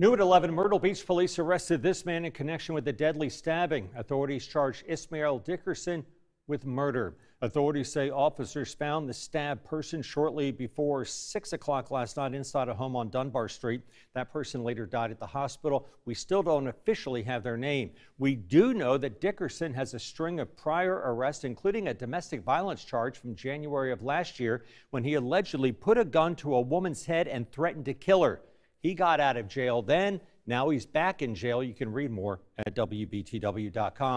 New at 11, Myrtle Beach police arrested this man in connection with the deadly stabbing. Authorities charged Ismail Dickerson with murder. Authorities say officers found the stabbed person shortly before 6 o'clock last night inside a home on Dunbar Street. That person later died at the hospital. We still don't officially have their name. We do know that Dickerson has a string of prior arrests, including a domestic violence charge from January of last year when he allegedly put a gun to a woman's head and threatened to kill her. He got out of jail then. Now he's back in jail. You can read more at WBTW.com.